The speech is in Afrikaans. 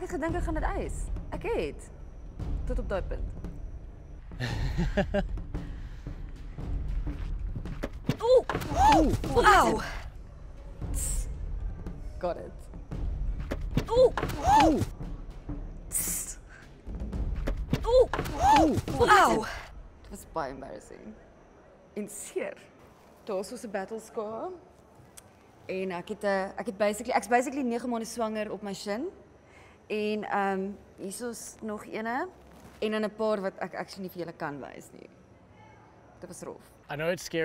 ek het gedink ek gaan dit eis. Ek het. Tot op daai punt. Ooh. Ooh. Ow. Got it. Ooh. Ooh. Ooh. Ooh. Ow. Dit was baie embarrassing. En seer. Daar's ons 'n battle scar. En ek het 'n ek het basically ek's basically 9 maande swanger op my shin. En ehm um, hierso's nog eene en dan 'n paar wat ek actually nie vir julle kan wys nie. Dit was rof. I know it's scary.